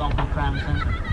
Uncle Crampton.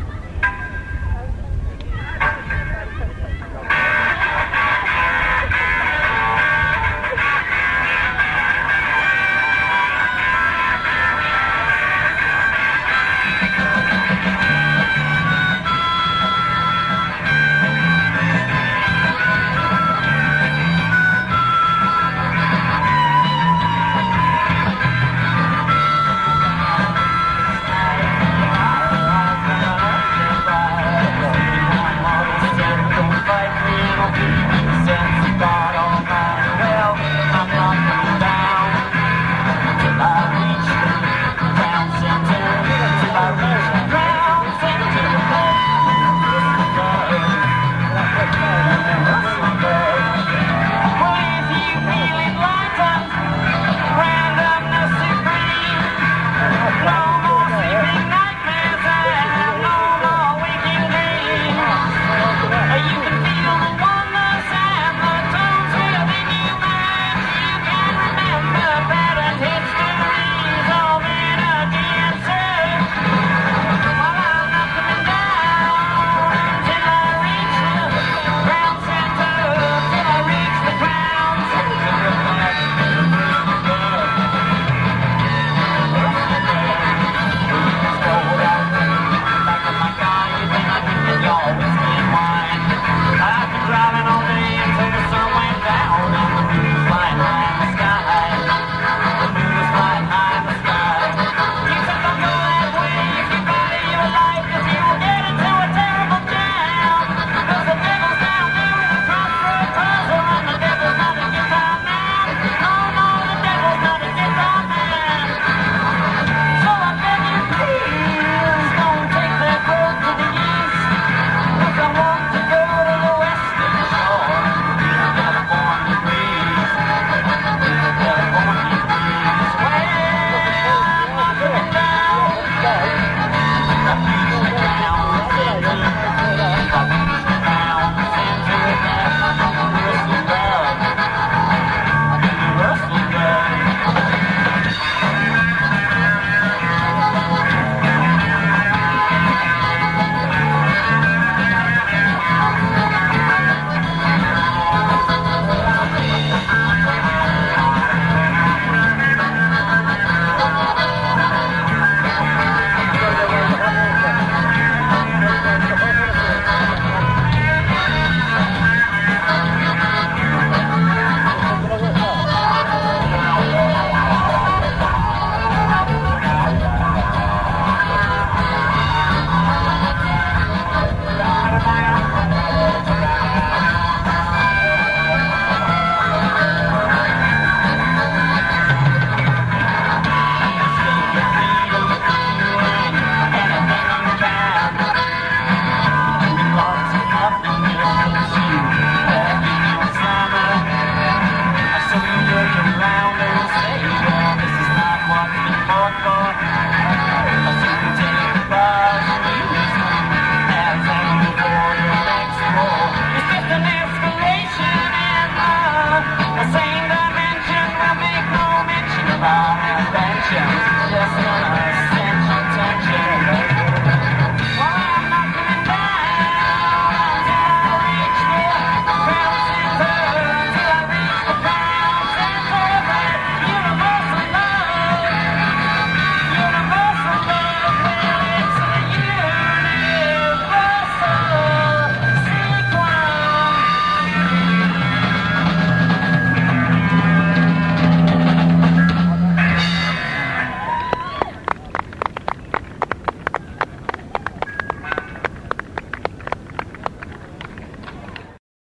Bye.